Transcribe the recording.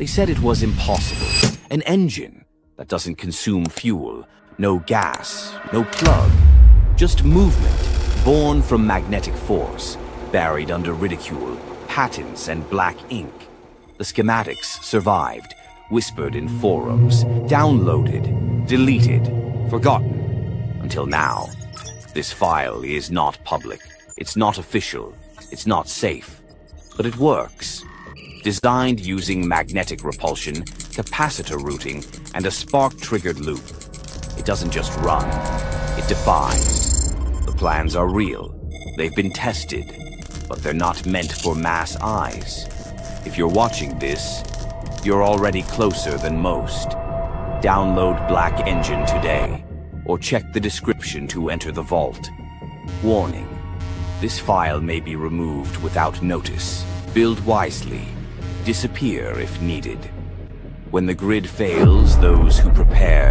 They said it was impossible. An engine that doesn't consume fuel, no gas, no plug, just movement born from magnetic force, buried under ridicule, patents, and black ink. The schematics survived, whispered in forums, downloaded, deleted, forgotten, until now. This file is not public. It's not official. It's not safe. But it works. Designed using magnetic repulsion, capacitor routing, and a spark-triggered loop. It doesn't just run. It defies. The plans are real. They've been tested. But they're not meant for mass eyes. If you're watching this, you're already closer than most. Download Black Engine today, or check the description to enter the vault. Warning. This file may be removed without notice. Build wisely. Disappear if needed. When the grid fails those who prepared,